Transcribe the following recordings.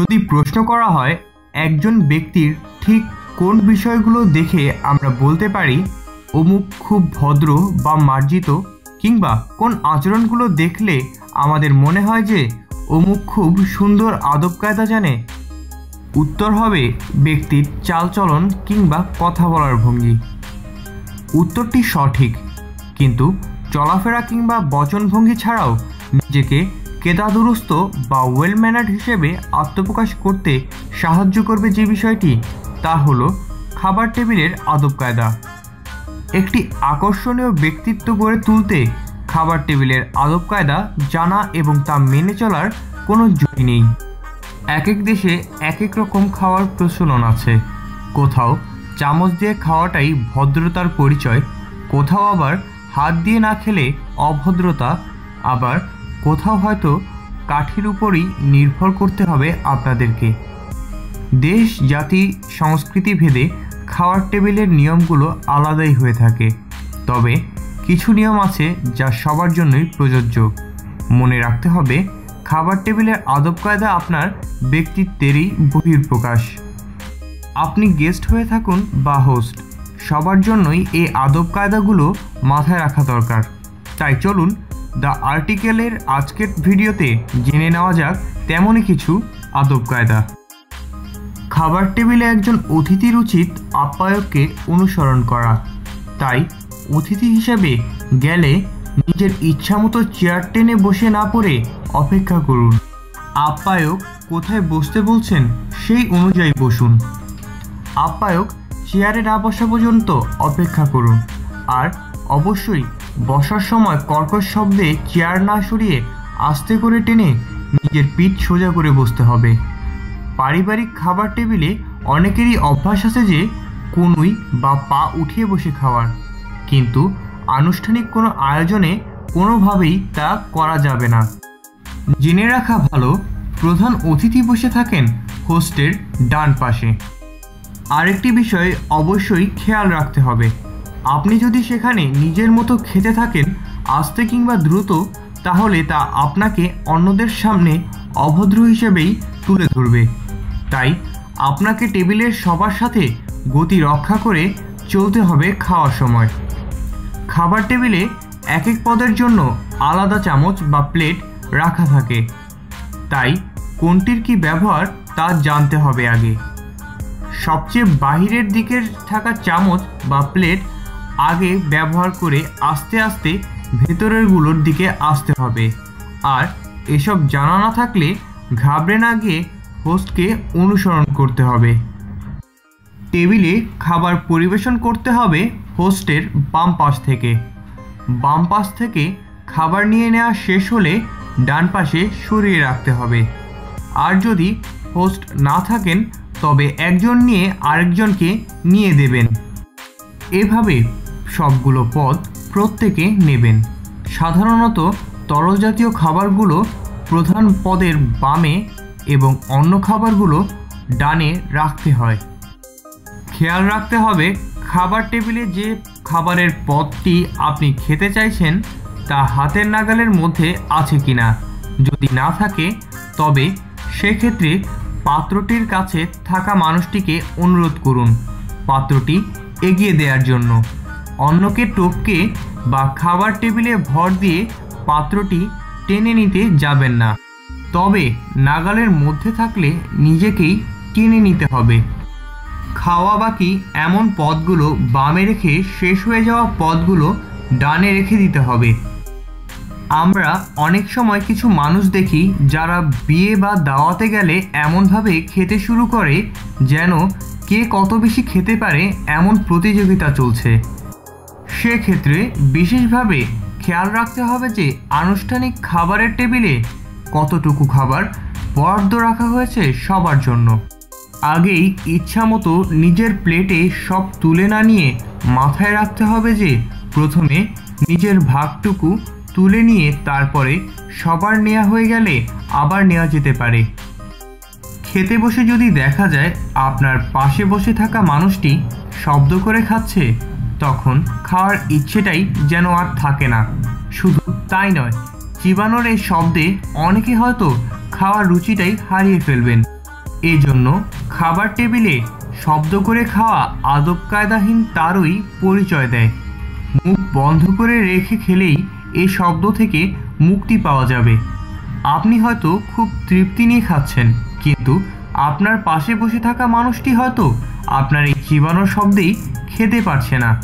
যদি প্রশ্ন করা হয় একজন ব্যক্তির ঠিক কোন বিষয়গুলো দেখে আমরা বলতে পারি, অমুক খুব ভদ্র বা মার্জিত, কিংবা কোন আচরণগুলো দেখলে আমাদের মনে হয় যে অমুক খুব সুন্দর আদব কায়দা জানে? উত্তর হবে ব্যক্তির চালচলন কিংবা কথা বলার ভঙ্গি। উত্তরটি সঠিক, কিন্তু চলাফেরা কিংবা বচনভঙ্গি ছাড়াও নিজেকে কেতাদুরস্ত বা ওয়েল ম্যানার্ড হিসেবে আত্মপ্রকাশ করতে সাহায্য করবে যে বিষয়টি, তা হলো খাবার টেবিলের আদব কায়দা। একটি আকর্ষণীয় ব্যক্তিত্ব গড়ে তুলতে খাবার টেবিলের আদব কায়দা জানা এবং তা মেনে চলার কোনো ঝুঁকি নেই। এক এক দেশে এক এক রকম খাওয়ার প্রচলন আছে। কোথাও চামচ দিয়ে খাওয়াটাই ভদ্রতার পরিচয়, কোথাও আবার হাত দিয়ে না খেলে অভদ্রতা, আবার কোথাও হয়তো কাঠির উপরই নির্ভর করতে হবে আপনাদেরকে। দেশ, জাতি, সংস্কৃতি ভেদে খাওয়ার টেবিলের নিয়মগুলো আলাদাই হয়ে থাকে। তবে কিছু নিয়ম আছে যা সবার জন্যই প্রযোজ্য। মনে রাখতে হবে, খাবার টেবিলের আদব কায়দা আপনার ব্যক্তিত্বেরই বহির্প্রকাশ আপনি গেস্ট হয়ে থাকুন বা হোস্ট, সবার জন্যই এই আদব কায়দাগুলো মাথায় রাখা দরকার। তাই চলুন দ্য আর্টিকেলের আজকের ভিডিওতে জেনে নেওয়া যাক তেমনই কিছু আদব কায়দা। খাবার টেবিলে একজন অতিথির উচিত আপ্যায়ককে অনুসরণ করা। তাই অতিথি হিসাবে গেলে নিজের ইচ্ছামতো চেয়ার টেনে বসে না পড়ে অপেক্ষা করুন। আপ্যায়ক কোথায় বসতে বলছেন সেই অনুযায়ী বসুন। আপ্যায়ক চেয়ারে না বসা পর্যন্ত অপেক্ষা করুন। আর অবশ্যই বসার সময় কর্কশ শব্দে চেয়ার না সরিয়ে আস্তে করে টেনে নিজের পিঠ সোজা করে বসতে হবে। পারিবারিক খাবার টেবিলে অনেকেরই অভ্যাস আছে যে কনুই বা পা উঠিয়ে বসে খাওয়ার। কিন্তু আনুষ্ঠানিক কোনো আয়োজনে কোনোভাবেই তা করা যাবে না। জেনে রাখা ভালো, প্রধান অতিথি বসে থাকেন হোস্টের ডান পাশে। আরেকটি বিষয় অবশ্যই খেয়াল রাখতে হবে। আপনি যদি সেখানে নিজের মতো খেতে থাকেন আস্তে কিংবা দ্রুত, তাহলে তা আপনাকে অন্যদের সামনে অভদ্র হিসেবেই তুলে ধরবে। তাই আপনাকে টেবিলের সবার সাথে গতি রক্ষা করে চলতে হবে খাওয়ার সময়। খাবার টেবিলে এক এক পদের জন্য আলাদা চামচ বা প্লেট রাখা থাকে। তাই কোনটির কি ব্যবহার তা জানতে হবে আগে। সবচেয়ে বাহিরের দিকের থাকা চামচ বা প্লেট আগে ব্যবহার করে আস্তে আস্তে ভেতরেরগুলোর দিকে আসতে হবে। আর এসব জানা না থাকলে ঘাবড়ে না গিয়ে হোস্টকে অনুসরণ করতে হবে। টেবিলে খাবার পরিবেশন করতে হবে হোস্টের বাম পাশ থেকে। বাম পাশ থেকে খাবার নিয়ে নেওয়া শেষ হলে ডান পাশে সরিয়ে রাখতে হবে। আর যদি হোস্ট না থাকেন, তবে একজন নিয়ে আরেকজনকে নিয়ে দেবেন। এভাবে সবগুলো পদ প্রত্যেকে নেবেন। সাধারণত তরল জাতীয় খাবারগুলো প্রধান পদের বামে এবং অন্য খাবারগুলো ডানে রাখতে হয়। খেয়াল রাখতে হবে, খাবার টেবিলে যে খাবারের পদটি আপনি খেতে চাইছেন তা হাতের নাগালের মধ্যে আছে কি না যদি না থাকে, তবে সেক্ষেত্রে পাত্রটির কাছে থাকা মানুষটিকে অনুরোধ করুন। পাত্রটি এগিয়ে দেওয়ার জন্য। অন্যকে টপকে বা খাবার টেবিলে ভর দিয়ে পাত্রটি টেনে নিতে যাবেন না। তবে নাগালের মধ্যে থাকলে নিজেকেই টেনে নিতে হবে। খাওয়া বাকি এমন পদগুলো বামে রেখে শেষ হয়ে যাওয়া পদগুলো ডানে রেখে দিতে হবে। আমরা অনেক সময় কিছু মানুষ দেখি যারা বিয়ে বা দাওয়াতে গেলে এমনভাবে খেতে শুরু করে যেন কে কত বেশি খেতে পারে এমন প্রতিযোগিতা চলছে। সেক্ষেত্রে বিশেষভাবে খেয়াল রাখতে হবে যে আনুষ্ঠানিক খাবারের টেবিলে কতটুকু খাবার বরাদ্দ রাখা হয়েছে সবার জন্য। আগেই ইচ্ছামতো নিজের প্লেটে সব তুলে না নিয়ে মাথায় রাখতে হবে যে প্রথমে নিজের ভাগটুকু তুলে নিয়ে তারপরে সবার নেওয়া হয়ে গেলে আবার নেওয়া যেতে পারে। খেতে বসে যদি দেখা যায় আপনার পাশে বসে থাকা মানুষটি শব্দ করে খাচ্ছে তখন খাওয়ার ইচ্ছেটাই যেন আর থাকে না। শুধু তাই নয় চিবানোর এই শব্দে অনেকে হয়তো খাওয়ার রুচিটাই হারিয়ে ফেলবেন। এই জন্য খাবার টেবিলে শব্দ করে খাওয়া আদব কায়দাহীন তারই পরিচয় দেয়। মুখ বন্ধ করে রেখে খেলেই এই শব্দ থেকে মুক্তি পাওয়া যাবে। আপনি হয়তো খুব তৃপ্তি নিয়ে খাচ্ছেন, কিন্তু আপনার পাশে বসে থাকা মানুষটি হয়তো আপনার এই চিবানোর শব্দেই খেতে পারছে না।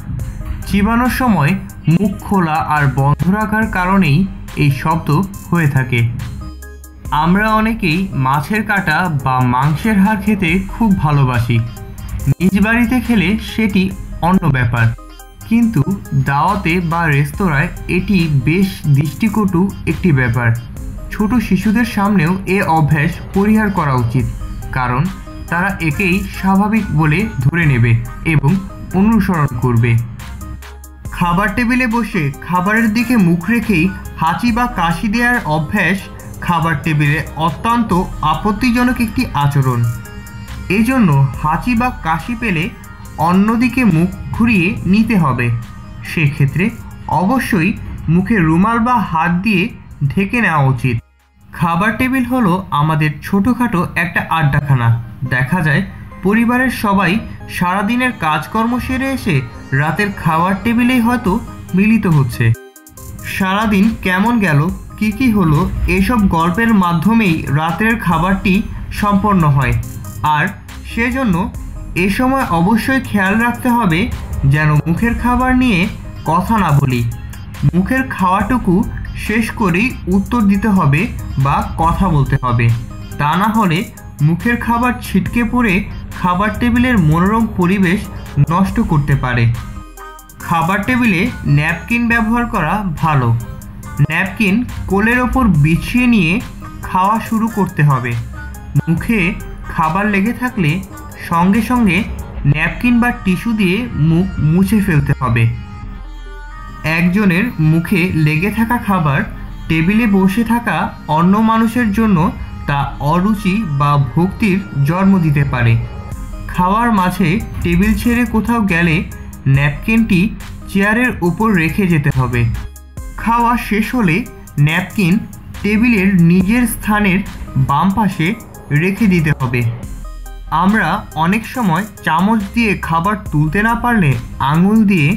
চিবানোর সময় মুখ খোলা আর বন্ধ রাখার কারণেই এই শব্দ হয়ে থাকে। আমরা অনেকেই মাছের কাটা বা মাংসের হাড় খেতে খুব ভালোবাসি। নিজ বাড়িতে খেলে সেটি অন্য ব্যাপার। কিন্তু দাওয়াতে বা রেস্তোরাঁয় এটি বেশ দৃষ্টিকটু একটি ব্যাপার। ছোট শিশুদের সামনেও এ অভ্যাস পরিহার করা উচিত। কারণ তারা একেই স্বাভাবিক বলে ধরে নেবে এবং অনুসরণ করবে। খাবার টেবিলে বসে খাবারের দিকে মুখ রেখেই হাঁচি বা কাশি দেওয়ার অভ্যাস খাবার টেবিলে অত্যন্ত আপত্তিজনক একটি আচরণ। এই জন্য হাঁচি বা কাশি পেলে অন্যদিকে মুখ ঘুরিয়ে নিতে হবে। সেক্ষেত্রে অবশ্যই মুখে রুমাল বা হাত দিয়ে ঢেকে নেওয়া উচিত। খাবার টেবিল হলো আমাদের ছোটোখাটো একটা আড্ডাখানা। দেখা যায় পরিবারের সবাই সারাদিনের কাজকর্ম সেরে এসে রাতের খাবার টেবিলেই হয়তো মিলিত হচ্ছে। সারাদিন কেমন গেল, কি কি হলো, এসব গল্পের মাধ্যমেই রাতের খাবারটি সম্পন্ন হয়। আর সেজন্য এ সময় অবশ্যই খেয়াল রাখতে হবে যেন মুখের খাবার নিয়ে কথা না বলি। মুখের খাওয়াটুকু শেষ করেই উত্তর দিতে হবে বা কথা বলতে হবে। তা না হলে মুখের খাবার ছিটকে পড়ে খাবার টেবিলের মনোরম পরিবেশ নষ্ট করতে পারে। খাবার টেবিলে ন্যাপকিন ব্যবহার করা ভালো। ন্যাপকিন কোলের ওপর বিছিয়ে নিয়ে খাওয়া শুরু করতে হবে। মুখে খাবার লেগে থাকলে সঙ্গে সঙ্গে ন্যাপকিন বা টিস্যু দিয়ে মুখ মুছে ফেলতে হবে। একজনের মুখে লেগে থাকা খাবার টেবিলে বসে থাকা অন্য মানুষের জন্য তা অরুচি বা ভক্তির জন্ম দিতে পারে। খাওয়ার মাঝে টেবিল ছেড়ে কোথাও গেলে ন্যাপকিনটি চেয়ারের উপর রেখে যেতে হবে। খাওয়া শেষ হলে ন্যাপকিন টেবিলের নিজের স্থানের বাম পাশে রেখে দিতে হবে। আমরা অনেক সময় চামচ দিয়ে খাবার তুলতে না পারলে আঙুল দিয়ে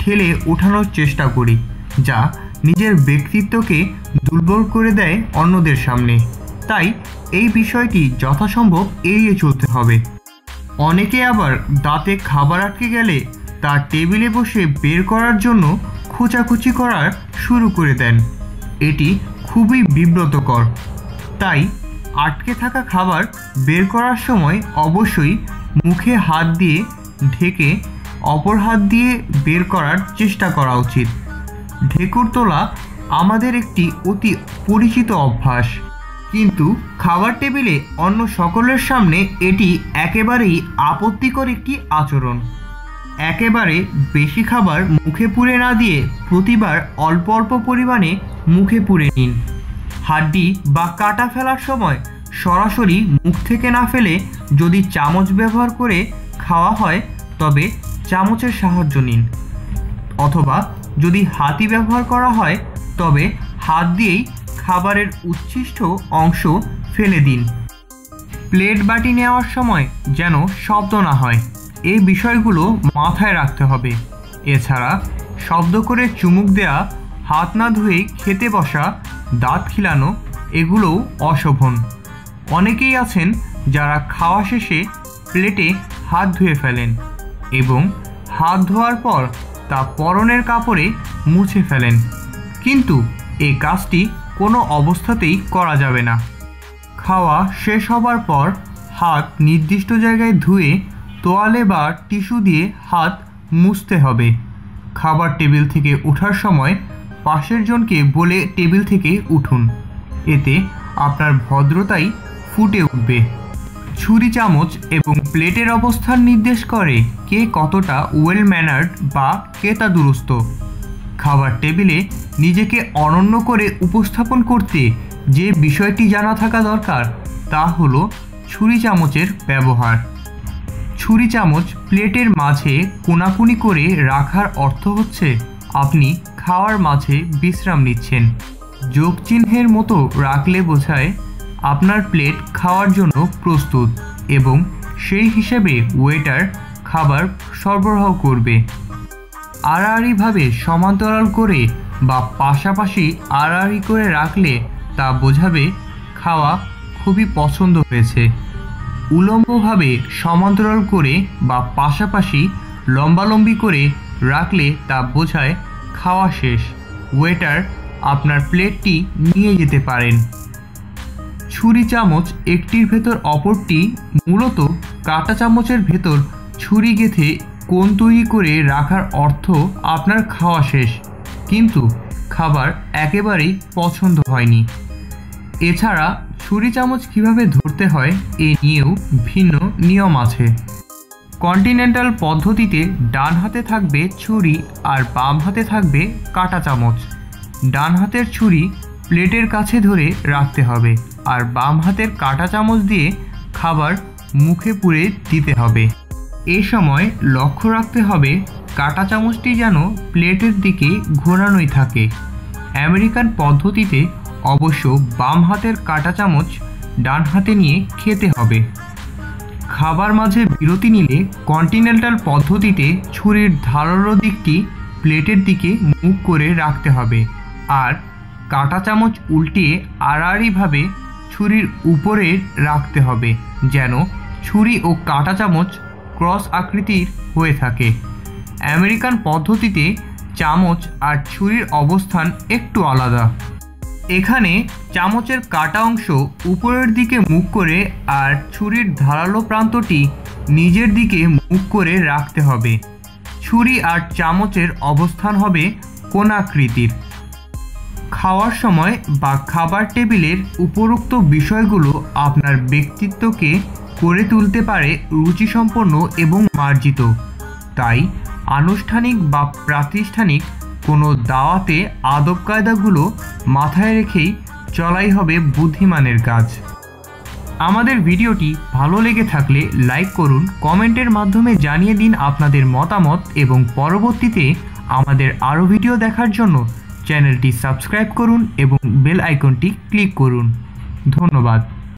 ঠেলে ওঠানোর চেষ্টা করি, যা নিজের ব্যক্তিত্বকে দুর্বল করে দেয় অন্যদের সামনে। তাই এই বিষয়টি যথাসম্ভব এড়িয়ে চলতে হবে। অনেকে আবার দাঁতে খাবার আটকে গেলে তা টেবিলে বসে বের করার জন্য খোঁচাখুচি করার শুরু করে দেন। এটি খুবই বিব্রতকর। তাই আটকে থাকা খাবার বের করার সময় অবশ্যই মুখে হাত দিয়ে ঢেকে অপর হাত দিয়ে বের করার চেষ্টা করা উচিত। ঢেকুর তোলা আমাদের একটি অতি পরিচিত অভ্যাস। কিন্তু খাবার টেবিলে অন্য সকলের সামনে এটি একেবারেই আপত্তিকর একটি আচরণ। একেবারে বেশি খাবার মুখে পুরে না দিয়ে প্রতিবার অল্প অল্প পরিমাণে মুখে পুরে নিন। হাড্ডি বা কাটা ফেলার সময় সরাসরি মুখ থেকে না ফেলে যদি চামচ ব্যবহার করে খাওয়া হয়, তবে চামচের সাহায্য নিন। অথবা যদি হাতি ব্যবহার করা হয়, তবে হাত দিয়েই খাবারের উচ্ছিষ্ট অংশ ফেলে দিন। প্লেট বাটি নেওয়ার সময় যেন শব্দ না হয়। এই বিষয়গুলো মাথায় রাখতে হবে। এছাড়া শব্দ করে চুমুক দেয়া, হাত না ধুয়েই খেতে বসা, দাঁত খিলানো, এগুলোও অশোভন। অনেকেই আছেন যারা খাওয়া শেষে প্লেটে হাত ধুয়ে ফেলেন এবং হাত ধোয়ার পর তা পরনের কাপড়ে মুছে ফেলেন। কিন্তু এই কাজটি অবস্থাতেই করা যাবে না। খাওয়া শেষ হবার পর হাত নির্দিষ্ট জায়গায় ধুয়ে তোয়ালে বা টিস্যু দিয়ে হাত মুছতে হবে। খাবার টেবিল থেকে ওঠার সময় পাশের জনকে বলে টেবিল থেকে উঠুন। এতে আপনার ভদ্রতাই ফুটে উঠবে। ছুরি চামচ এবং প্লেটের অবস্থান নির্দেশ করে কে কতটা ওয়েল ম্যানার্ড বা কে তা দুরস্ত। খাবার টেবিলে নিজেকে অনন্য করে উপস্থাপন করতে যে বিষয়টি জানা থাকা দরকার, তা হলো ছুরি চামচের ব্যবহার। ছুরি চামচ প্লেটের মাঝে কোনাকুনি করে রাখার অর্থ হচ্ছে আপনি খাওয়ার মাঝে বিশ্রাম নিচ্ছেন। যোগ চিহ্নের মতো রাখলে বোঝায় আপনার প্লেট খাওয়ার জন্য প্রস্তুত এবং সেই হিসেবে ওয়েটার খাবার সরবরাহ করবে। আড়াআড়িভাবে সমান্তরাল করে বা পাশাপাশি আড়াআড়ি করে রাখলে তা বোঝাবে খাওয়া খুবই পছন্দ হয়েছে। উলম্বভাবে সমান্তরাল করে বা পাশাপাশি লম্বালম্বি করে রাখলে তা বোঝায় খাওয়া শেষ। ওয়েটার আপনার প্লেটটি নিয়ে যেতে পারেন। ছুরি চামচ একটির ভেতর অপরটি মূলত কাঁটা চামচের ভেতর ছুরি গেঁথে কোণ তৈরি করে রাখার অর্থ আপনার খাওয়া শেষ। কিন্তু খাবার একেবারেই পছন্দ হয়নি। এছাড়া ছুরি চামচ কীভাবে ধরতে হয়, এ নিয়েও ভিন্ন নিয়ম আছে। কন্টিনেন্টাল পদ্ধতিতে ডান হাতে থাকবে ছুরি আর বাম হাতে থাকবে কাটা চামচ। ডান হাতের ছুরি প্লেটের কাছে ধরে রাখতে হবে আর বাম হাতের কাঁটা চামচ দিয়ে খাবার মুখে পুরে দিতে হবে। এ সময় লক্ষ্য রাখতে হবে কাঁটা চামচটি যেন প্লেটের দিকে ঘোরানোই থাকে। আমেরিকান পদ্ধতিতে অবশ্য বাম হাতের কাঁটা চামচ ডান হাতে নিয়ে খেতে হবে। খাবার মাঝে বিরতি নিলে কন্টিনেন্টাল পদ্ধতিতে ছুরির ধারালো দিকটি প্লেটের দিকে মুখ করে রাখতে হবে আর কাঁটা চামচ উল্টিয়ে আড়াআড়িভাবে ছুরির উপরে রাখতে হবে যেন ছুরি ও কাঁটা চামচ ক্রস আকৃতির হয়ে থাকে। আমেরিকান পদ্ধতিতে চামচ আর ছুরির অবস্থান একটু আলাদা। এখানে চামচের কাটা অংশ উপরের দিকে মুখ করে আর ছুরির ধারালো প্রান্তটি নিজের দিকে মুখ করে রাখতে হবে। ছুরি আর চামচের অবস্থান হবে কোণাকৃতির। খাওয়ার সময় বা খাবার টেবিলের উপরোক্ত বিষয়গুলো আপনার ব্যক্তিত্বকে করে তুলতে পারে রুচিসম্পন্ন এবং মার্জিত। তাই আনুষ্ঠানিক বা প্রাতিষ্ঠানিক কোনো দাওয়াতে আদব কায়দাগুলো মাথায় রেখেই চলাই হবে বুদ্ধিমানের কাজ। আমাদের ভিডিওটি ভালো লেগে থাকলে লাইক করুন, কমেন্টের মাধ্যমে জানিয়ে দিন আপনাদের মতামত এবং পরবর্তীতে আমাদের আরও ভিডিও দেখার জন্য চ্যানেলটি সাবস্ক্রাইব করুন এবং বেল আইকনটি ক্লিক করুন। ধন্যবাদ।